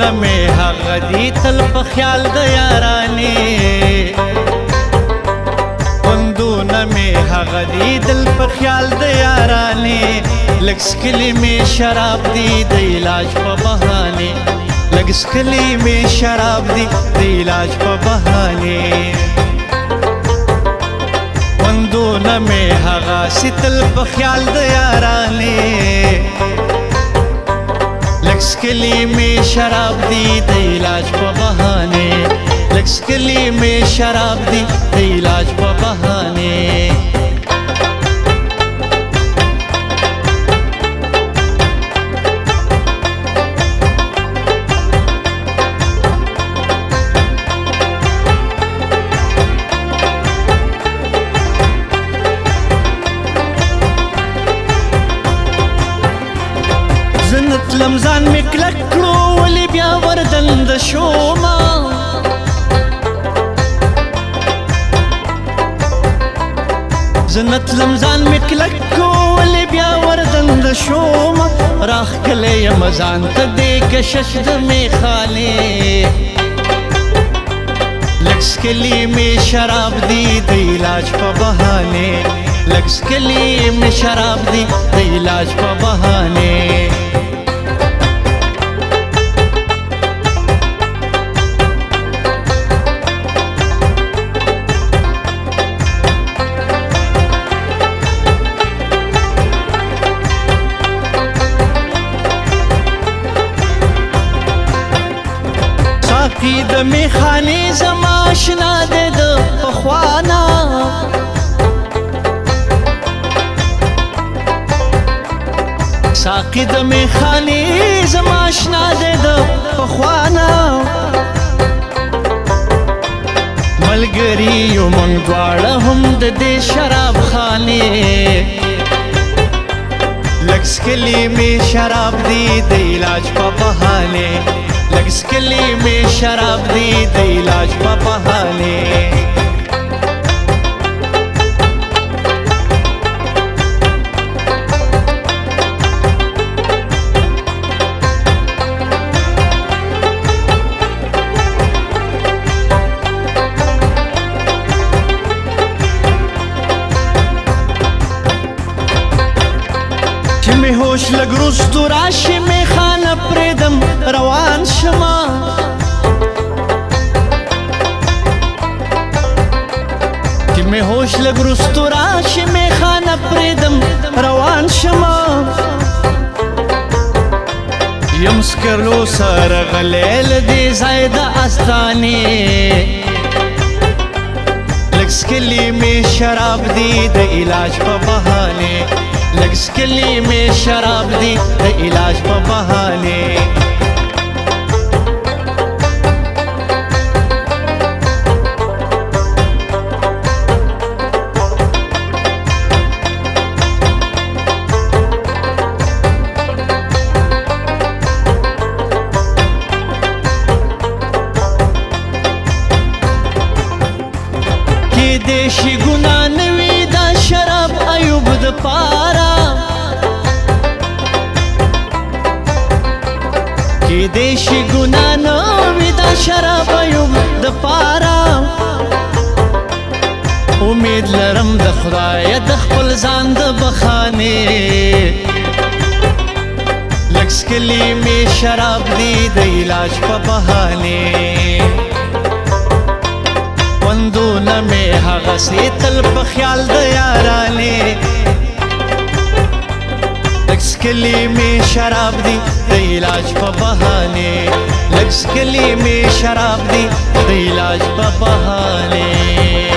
نه می هغه دی تل په خیال د یارانې خوندونه می هغه دی دل په خیال د یارانې لږ سکلي می شراب دی د علاج په بهانې لږ سکلي می شراب دی د علاج په بهانې خوندونه می هغه ستل په خیال د یارانې लक्ष्कली में शराब दी ते इलाज प बहाने लक्ष्कली में शराब दी ते इलाज प बहाने لمزة کلک کړو ولی بیا وردند شو ما زنت لمزان می کلک کو ولی بیا وردند شو ما راخ کله یم ځان ته دې کشش د می خاله لکس کلی می شراب دی د علاج په بهانه لکس کلی می شراب دی د علاج په بهانه تی د میخانی زماشنا د پخوانا ساقی د میخانی زماشنا د پخوانا ملګری یو مونږ دواړه هم د دې شراب خانه لکس کلی می شراب دی د علاج په بهانه किसकली में शराब दी दई लाज पहाले होश लग रुस्तुराशि में نه پردم روان شما چې مې هوش لګرستو راشي مې خانه پردم روان شما یم سکرلو سره غلیل دی زایده استانی لکس کلی می شراب دی د علاج په بهانه لکس کلی می شراب دی د علاج په بهانه شي ګنا نوي دا شراب ایوب د پارا کې دې شي ګنا نوي دا شراب ایوب د پارا امید لرم د خدای د خپل ځان د بخانه لکس کلی می شراب دی د علاج په بهانه تل په خیال د را لکس کلی می شراب میں شراب علاج په بهانه لکس کلی می شراب په بهانه